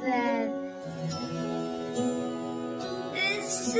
that. It's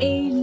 a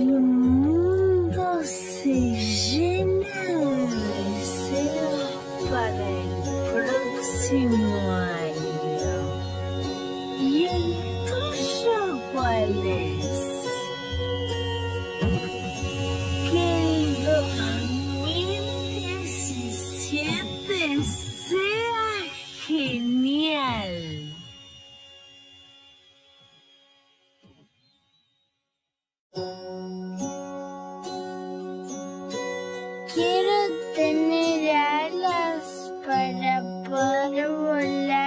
tener alas para poder volar.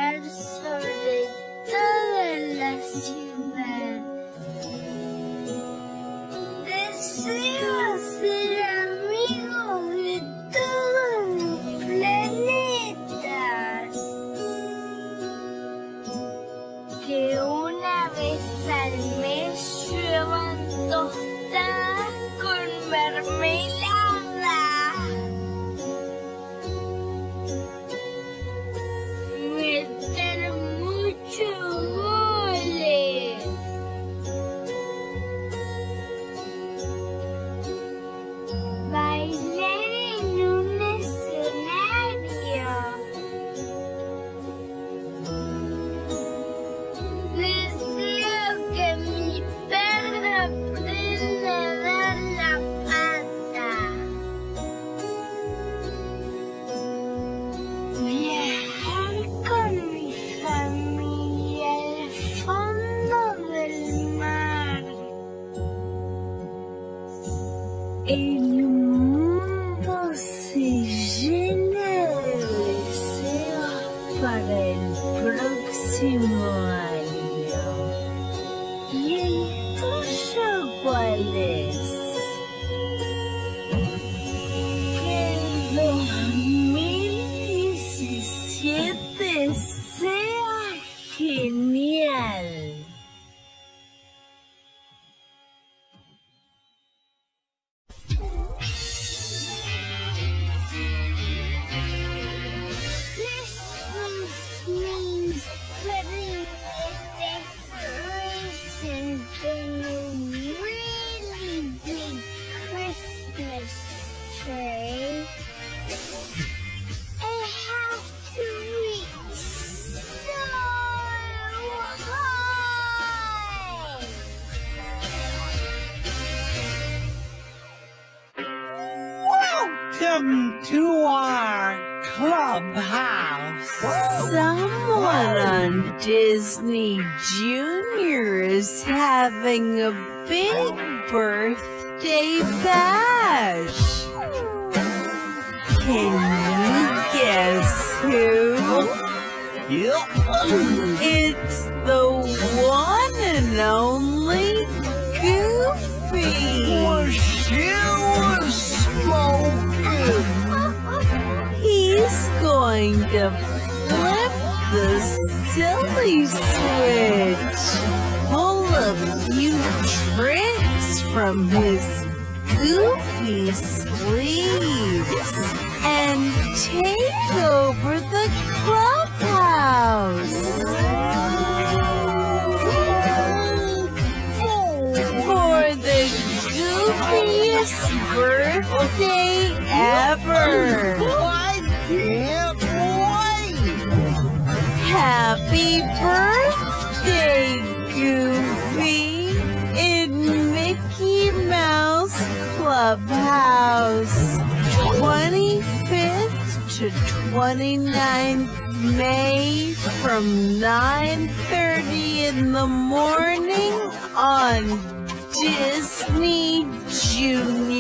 チ了。Clubhouse. Someone on Disney Junior is having a big birthday bash. Can you guess who? Yep. It's the one and only Goofy. She was small. going to flip the silly switch. Full of few tricks from his goofy sleeves. And take over the clubhouse. For the goofiest birthday ever. What? Happy birthday, Goofy, in Mickey Mouse Clubhouse. 25th to 29th May from 9.30 in the morning on Disney Junior.